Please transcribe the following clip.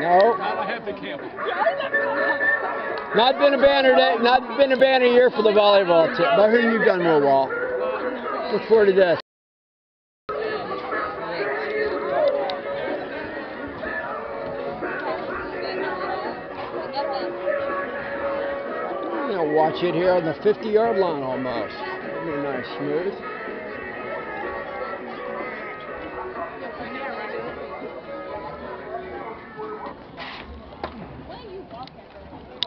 No. Not. Not been a banner day. Not been a banner year for the volleyball team. But who you done, Wall? Look forward to this. Now watch it here on the 50-yard line almost. Really nice, smooth. walk-in.